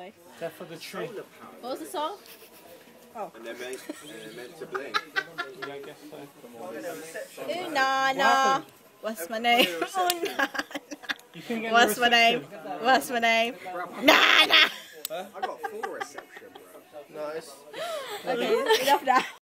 boy. They're for the tree. What was the song? Oh. And they're meant, and they're meant to blink. Yeah, I guess so. Ooh, nah, na. What's my name? Oh, nah. You What's my name? What's my name? Nah, nah. I got full reception, bro. Nice. Okay, enough now.